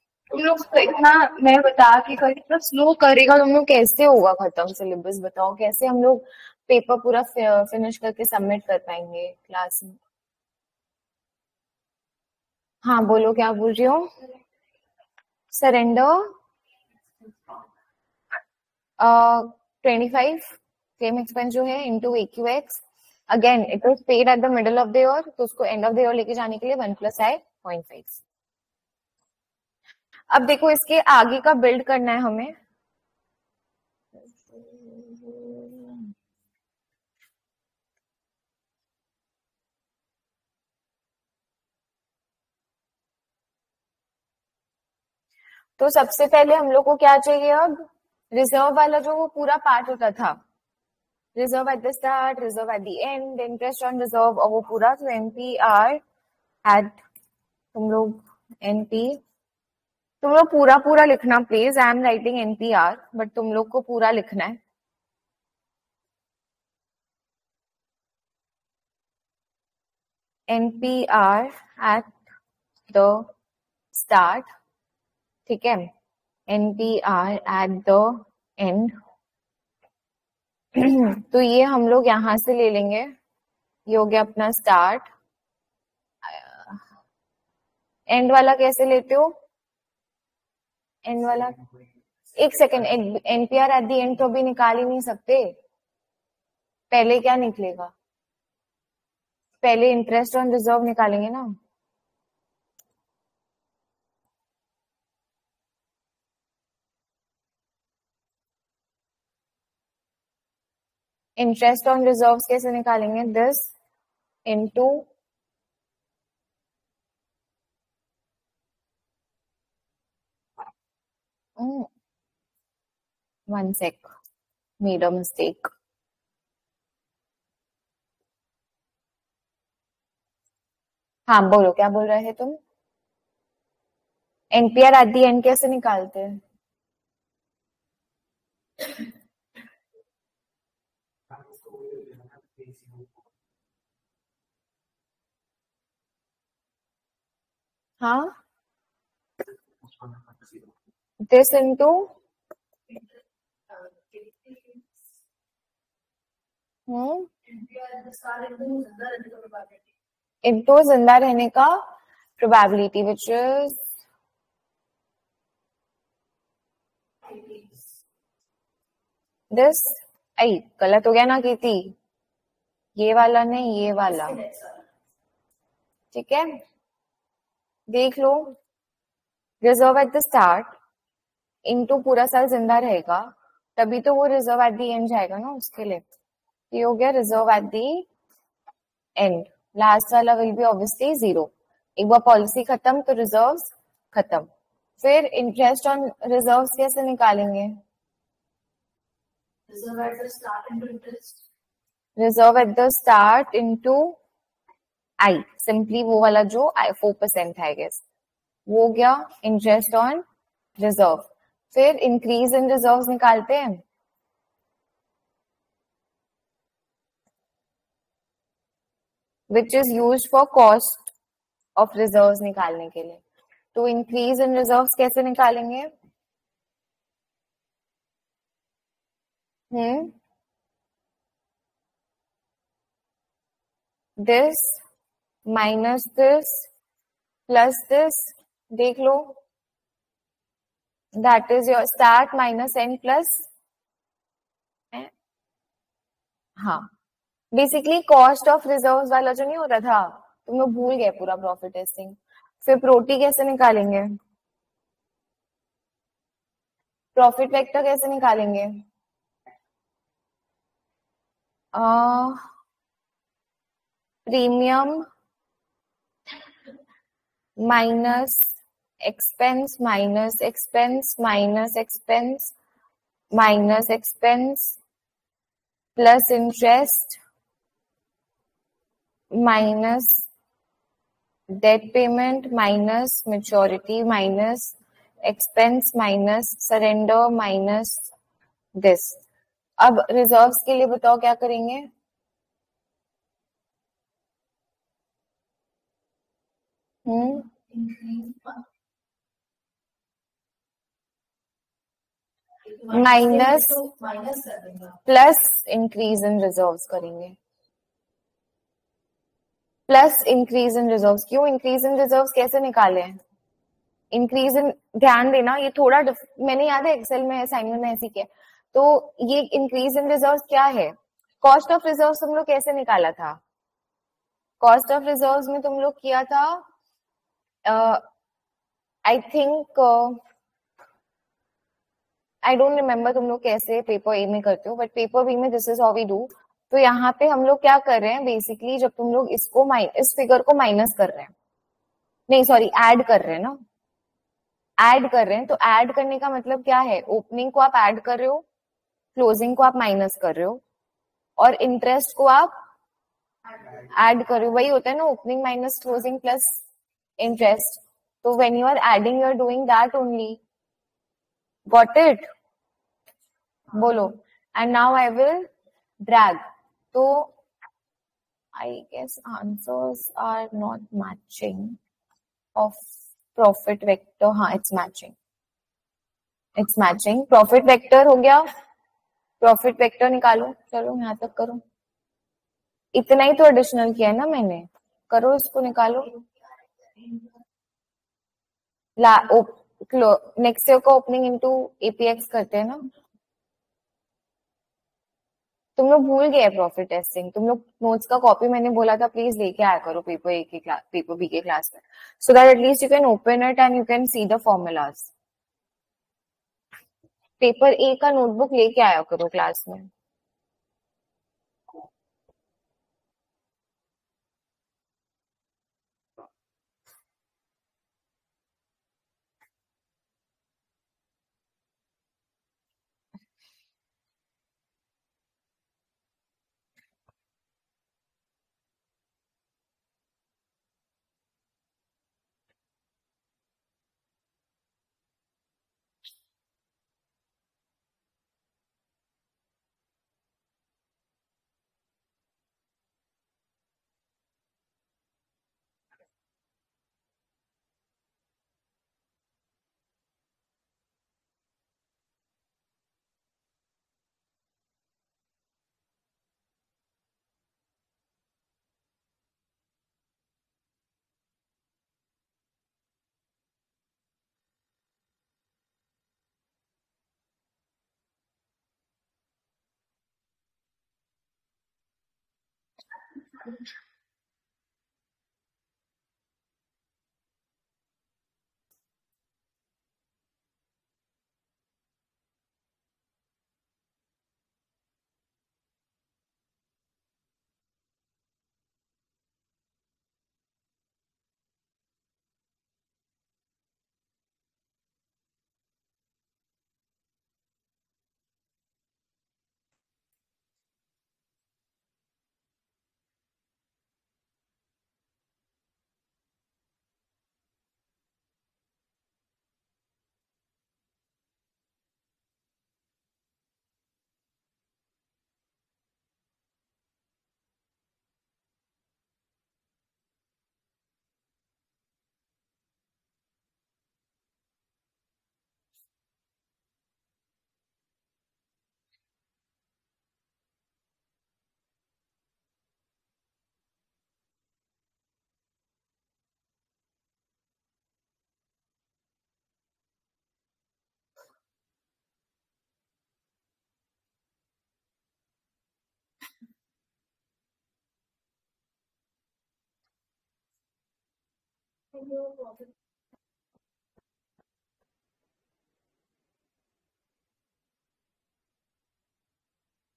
तुम लोग को इतना, मैं बता के कर, इतना स्लो करेगा तुम लोग, कैसे होगा खत्म सिलेबस बताओ कैसे हम लोग पेपर पूरा फिनिश करके सबमिट कर पाएँगे क्लास में? हाँ बोलो, क्या बोल रही हो? सरेंडर ट्वेंटी फाइव क्लेम जो है a q x again it was paid at the middle of the year तो उसको एंड ऑफ़ द ईयर लेके जाने के लिए one plus i point five अब देखो, इसके आगे का बिल्ड करना है हमें। तो सबसे पहले हम लोग को क्या चाहिए अब? रिज़र्व वाला जो वो पूरा पार्ट होता था। Reserve at the start reserve at the end interest on reserve और वो पूरा तो एनपीआर एट तुम लोग एनपी तुम लोग पूरा पूरा लिखना please I am writing NPR but तुम लोग को पूरा लिखना है। एनपीआर एट द स्टार्ट ठीक है? एनपीआर एट द एंड तो ये हम लोग यहाँ से ले लेंगे। ये हो गया अपना स्टार्ट एंड वाला कैसे लेते हो? एन वाला। एक second NPR at the end तो भी निकाल ही नहीं सकते। पहले क्या निकलेगा? पहले इंटरेस्ट ऑन रिज़र्व निकालेंगे ना। इंटरेस्ट ऑन रिज़र्व कैसे निकालेंगे? This into one sec made a mistake हाँ बोलो, क्या बोल रहे तुम? एनपीआर एट दी एंड कैसे निकालते हैं? हाँ? दिस इंटू हम्म इंटू ज़िंदा रहने का probability which is this I गलत हो गया ना कीर्ति ये वाला नहीं, ये वाला। ठीक है? देख लो। Reserve at the start into पूरा साल ज़िंदा रहेगा तभी तो वो रिज़र्व एट द एंड जाएगा ना उसके लिए। ये हो गया reserve at the end last वाला विल बी ऑब्वियसली ज़ीरो एक बार पॉलिसी खत्म तो रिज़र्व खत्म। फिर इंटरेस्ट ऑन रिज़र्व कैसे निकालेंगे? Reserve at the start into I simply वो वाला जो आई फोर परसेंट है गेस वो गया इंटरेस्ट ऑन रिज़र्व फिर इंक्रीज इन रिज़र्व निकालते हैं। Which is use for cost of reserve निकालने के लिए। तो इंक्रीज इन रिज़र्व कैसे निकालेंगे? हम्म this minus this plus this देख लो। That is your start minus N plus हाँ। बेसिकली कॉस्ट ऑफ़ रिज़र्व वाला जो नहीं हो रहा था, तुम लोग भूल गए पूरा प्रॉफिट टेस्टिंग फिर प्रोटी कैसे निकालेंगे? प्रॉफिट वेक्टर कैसे निकालेंगे? Premium minus expense minus expense minus expense minus expense plus interest minus death payment minus maturity minus expense minus surrender minus this अब रिजर्व्स के लिए बताओ क्या करेंगे? हम्म? Minus plus increase in reserves करेंगे। प्लस इंक्रीज इन रिजर्व्स क्यों इंक्रीज इन रिजर्व्स कैसे निकाले? इंक्रीज इन ध्यान देना, ये थोड़ा मैंने याद है एक्सेल में असाइनमेंट में ऐसी किया। तो ये इंक्रीज इन रिजर्व्स क्या है? कॉस्ट ऑफ़ रिज़र्व तुम लोग कैसे निकाला था? कॉस्ट ऑफ़ रिज़र्व में तुम लोग किया था I think I don't remember तुम लोग कैसे पेपर ए में करते हो बट पेपर बी में this is how we do तो यहाँ पे हम लोग क्या कर रहे हैं बेसिकली जब तुम लोग इसको इस फिगर को माइनस कर रहे हैं, नहीं सॉरी ऐड कर रहे हैं ना? ऐड कर रहे हैं तो ऐड करने का मतलब क्या है? ओपनिंग को आप ऐड कर रहे हो क्लोजिंग को आप माइनस कर रहे हो, और इंटरेस्ट को आप ऐड कर रहे हो। वही होता है ना opening minus closing plus interest तो when you are adding you are doing that only got it बोलो। And now I will drag तो I guess answers are not matching of profit vector हाँ it's matching it's matching profit vector हो गया। प्रॉफिट वेक्टर निकालो। चलो यहाँ तक करो। इतना ही तो एडिशनल किया है ना मैंने। करो इसको निकालो। ला नेक्स्ट ईयर का ओपनिंग इनटू एपीएक्स करते हैं ना? तुम लोग भूल गए प्रॉफिट टेस्टिंग तुम लोग नोट्स का कॉपी मैंने बोला था प्लीज़ लेके आया करो पेपर ए के क्लास पेपर बी के क्लास में. So that at least you can open it and you can see the formulas paper A का नोटबुक लेके आया करो क्लास में. इंक्रीज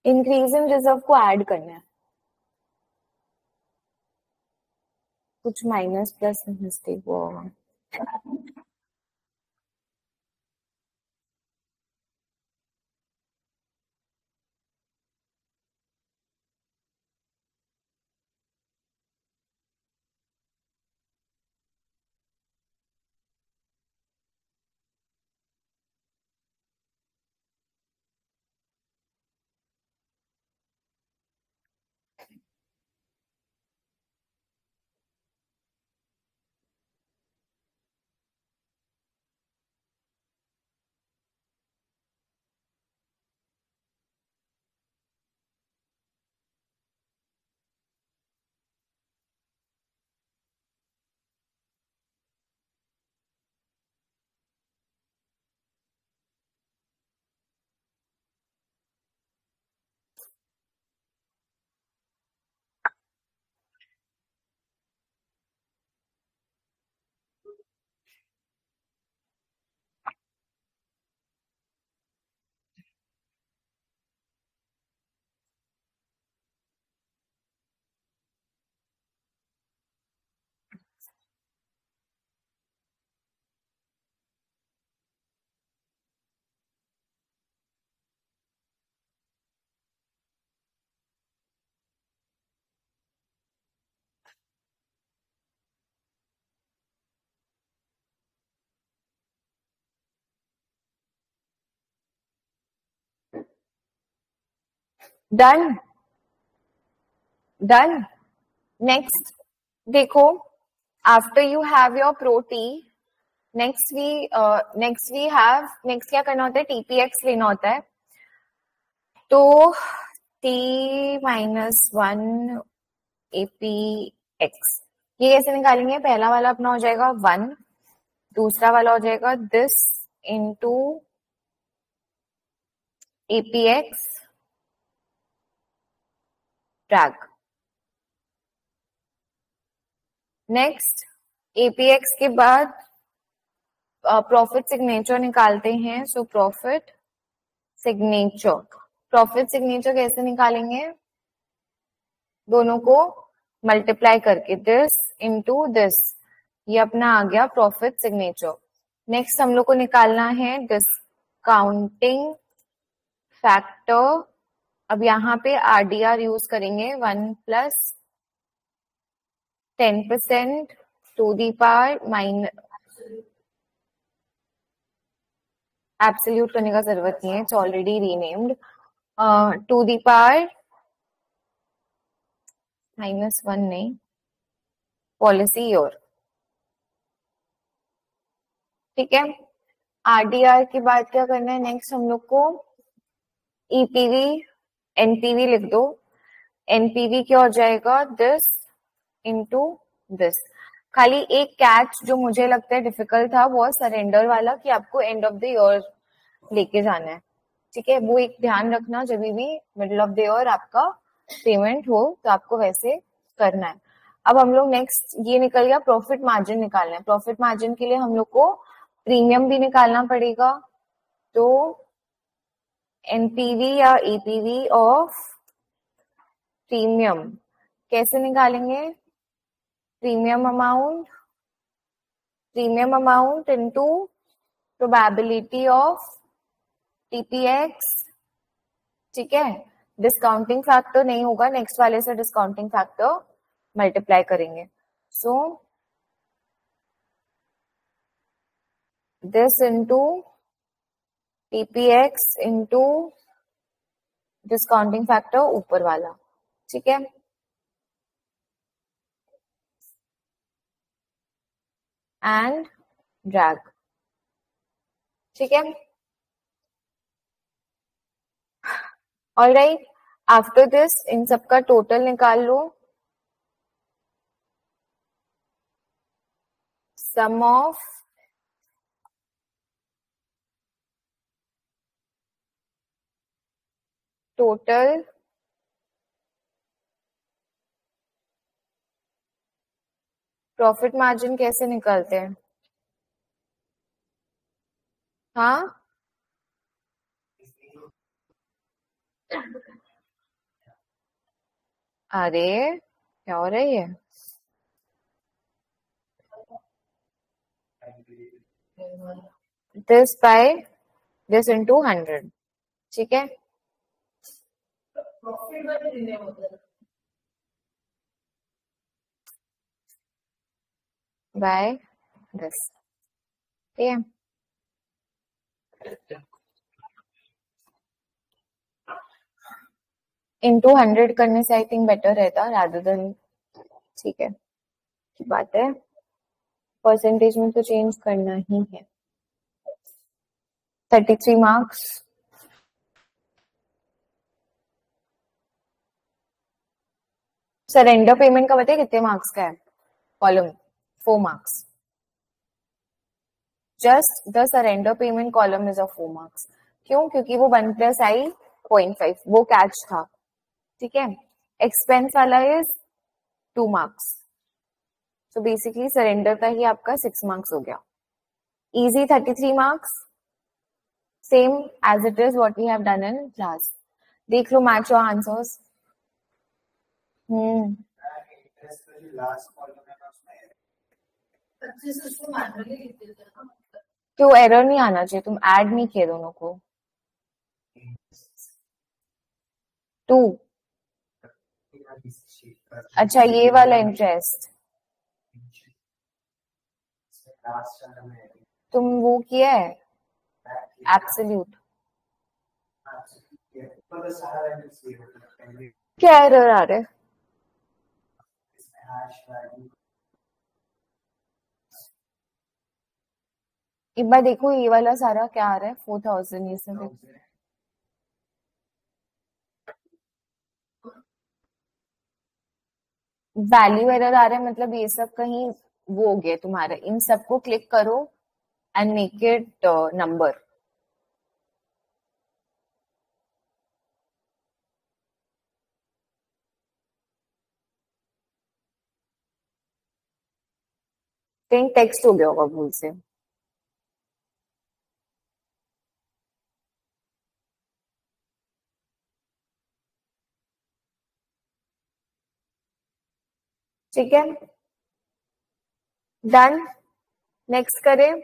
इन रिज़र्व को ऐड करना है। कुछ माइनस प्लस मिस्टेक हुआ होगा। डन डन नेक्स्ट देखो after you have your प्रोटी next we next we have next क्या करना होता है? टीपीएक्स लेना होता है। तो T minus one AP X ये कैसे निकालेंगे? पहला वाला अपना हो जाएगा वन दूसरा वाला हो जाएगा this into APX drag. Next APX के बाद प्रॉफिट सिग्नेचर निकालते हैं so profit signature profit signature कैसे निकालेंगे? दोनों को मल्टीप्लाई करके दिस इनटू दिस ये अपना आ गया प्रॉफिट सिग्नेचर नेक्स्ट हम लोग को निकालना है डिस्काउंटिंग फैक्टर अब यहाँ पे आरडीआर यूज़ करेंगे one plus ten percent to the power minus absolute करने का ज़रूरत नहीं है it's already renamed to the power minus one नहीं पॉलिसी योर ठीक है? आरडीआर के बाद क्या करना है? नेक्स्ट हम लोग को ईपीवी एनपीवी लिख दो। एनपीवी क्या हो जाएगा? दिस इंटू दिस खाली एक कैच जो मुझे लगता है डिफ़िकल्ट था, वो सरेंडर वाला कि आपको एंड ऑफ़ द ईयर लेके जाना है। ठीक है? वो एक ध्यान रखना जब भी मिडिल ऑफ़ द ईयर आपका पेमेंट हो तो आपको वैसे करना है। अब हम लोग नेक्स्ट ये निकल गया प्रॉफिट मार्जिन निकालना है। प्रॉफिट मार्जिन के लिए हम लोग को प्रीमियम भी निकालना पड़ेगा। तो एनपीवी या एपीवी ऑफ़ प्रीमियम कैसे निकालेंगे? Premium amount premium amount into probability of TPX ठीक है? डिस्काउंटिंग फैक्टर नहीं होगा नेक्स्ट वाले से डिस्काउंटिंग फैक्टर मल्टीप्लाई करेंगे। So this into TPX into discounting factor ऊपर वाला, ठीक है? एंड ड्रैग ठीक है? ऑल राइट आफ्टर दिस इन सबका टोटल निकाल लो। Sum of total profit margin कैसे निकालते हैं? हाँ? अरे, क्या हो रही है this by this into hundred ठीक है? प्रॉफिट मध्ये दिले होते है। इंटू हंड्रेड करने से आई थिंक बेटर रहता रादर देन ठीक है बात है। परसेंटेज में तो चेंज करना ही है। Thirty three marks surrender payment का बताए कितने मार्क्स का है? Column four marks just the surrender payment column is a four marks क्यों? क्योंकि वो one plus I point five वो कैच था। ठीक है? एक्सपेंस वाला is two marks so basically surrender का ही आपका सिक्स मार्क्स हो गया। Easy thirty three marks same as it is what we have done in class देख लो match your answers hmm last column है ना उसमें पच्चीस उसको मैनुअली लिखते थे ना क्यों एरर नहीं आना चाहिए, तुम ऐड नहीं किए दोनों को। टू अच्छा ये वाला इंटरेस्ट तुम वो किया है? एब्सोल्यूट क्या एरर आ रहा एक बार देखो ये वाला सारा क्या आ रहा है? फोर थाउज़ेंड ये सब वैल्यू एरर आ रहा है मतलब ये सब कहीं वो हो गया तुम्हारा। इन सबको क्लिक करो एंड मेक इट नंबर कहीं टेक्स्ट हो गया होगा भूल से ठीक है? डन नेक्स्ट करें।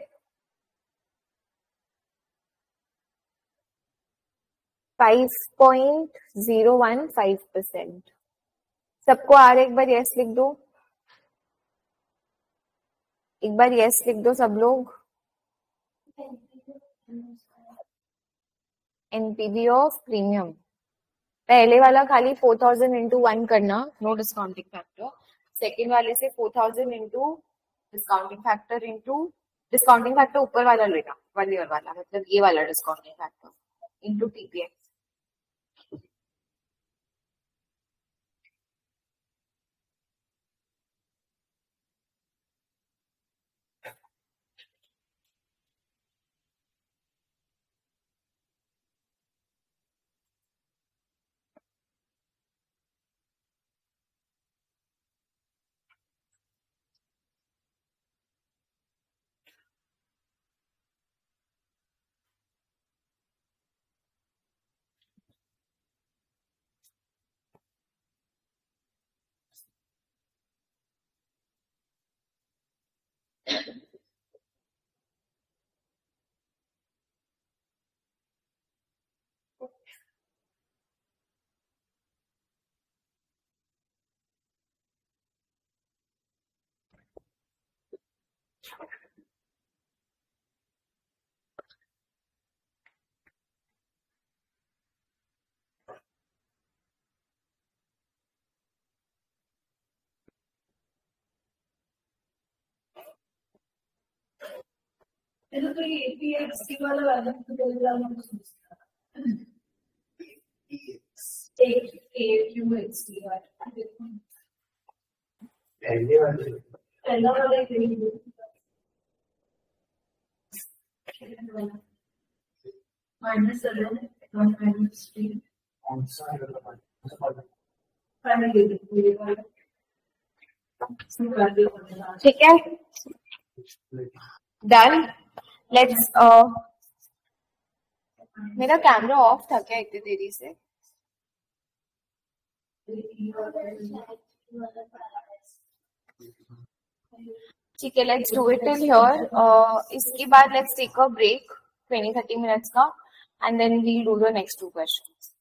Five point zero one five percent सबको आर एक बार यस लिख दो। एक बार यस लिख दो सब लोग। एनपीवी ऑफ़ प्रीमियम पहले वाला खाली फोर थाउज़ेंड इंटू वन करना नो डिस्काउंटिंग फैक्टर सेकेंड वाले से four thousand into discounting factor into discounting factor ऊपर वाला लेना वन ईयर वाला मतलब ये वाला डिस्काउंटिंग फैक्टर इंटू टीपीएक्स ऐसा तो ये एपीएक्स वाला वाला तो टेलीग्राम में सोचता एक ए क्यू एक्स टी वाला पहले वाले पहला वाला एक minus seven one minus three कौन सा वाला फाइनली ये वाला इसमें कर दिया ठीक है? डन लेट्स मेरा कैमरा ऑफ़ था क्या इतनी देरी से? ठीक है let's do it till here इसके बाद let's take a break 20 30 minutes का and then we do the next two questions